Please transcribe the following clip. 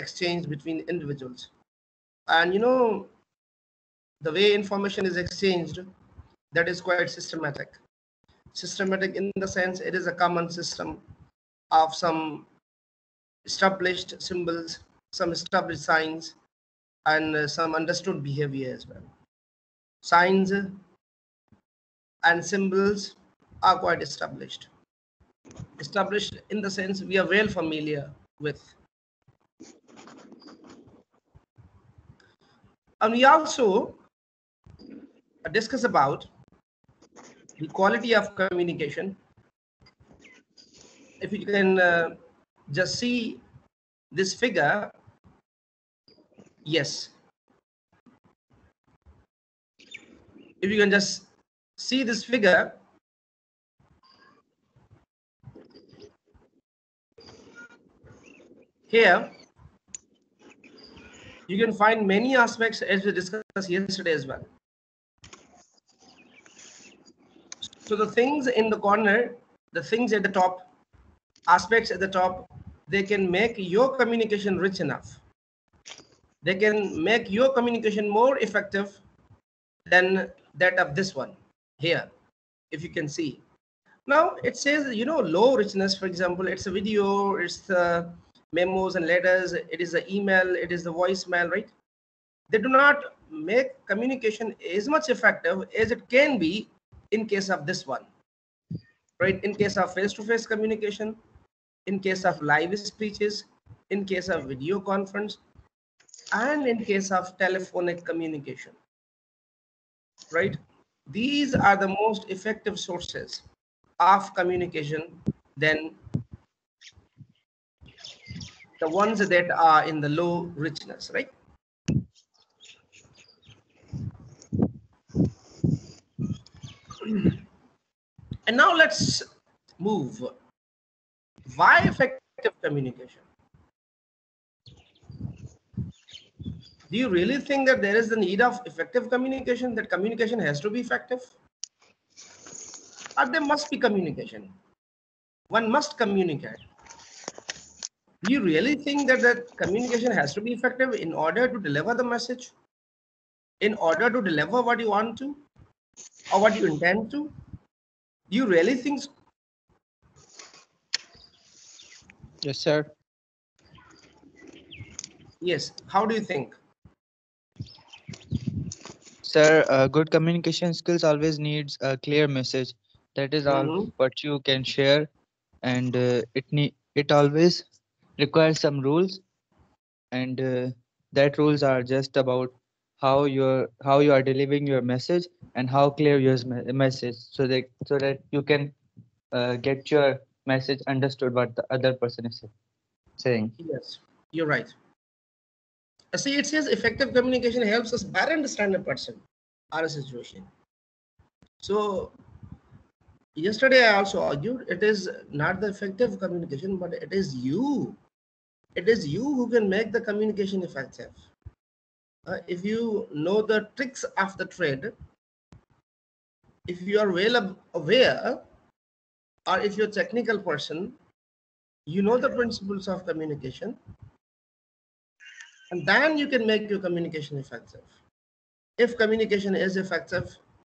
exchanged between individuals. And you know, the way information is exchanged, that is quite systematic. Systematic in the sense it is a common system of some established symbols, some established signs, and some understood behavior as well. Signs and symbols are quite established. Established in the sense we are well familiar with. And we also discuss about the quality of communication. If you can uh, just see this figure, yes. If you can just see this figure, here you can find many aspects as we discussed yesterday as well. So the things in the corner, the things at the top, aspects at the top, they can make your communication rich enough. They can make your communication more effective than that of this one here, if you can see. Now it says, you know, low richness, for example, it's a video, it's the memos and letters, it is the email, it is the voicemail, right? They do not make communication as much effective as it can be in case of this one, right? In case of face-to-face -face communication, in case of live speeches, in case of video conference, and in case of telephonic communication, right? These are the most effective sources of communication than the ones that are in the low richness, right? And now let's move. Why effective communication? Do you really think that there is the need of effective communication, that communication has to be effective? Or there must be communication? One must communicate do you really think that that communication has to be effective in order to deliver the message? In order to deliver what you want to? Or what you intend to? Do you really think so? yes sir. Yes. How do you think? Sir uh, good communication skills always needs a clear message. That is all mm -hmm. what you can share and uh, it need it always requires some rules and uh, that rules are just about how you're how you are delivering your message and how clear your message so that so that you can uh, get your message understood what the other person is saying. Yes you're right. See it says effective communication helps us better understand a person or a situation. So yesterday i also argued it is not the effective communication but it is you it is you who can make the communication effective. Uh, if you know the tricks of the trade, if you are well aware, or if you're a technical person, you know the principles of communication, and then you can make your communication effective. If communication is effective,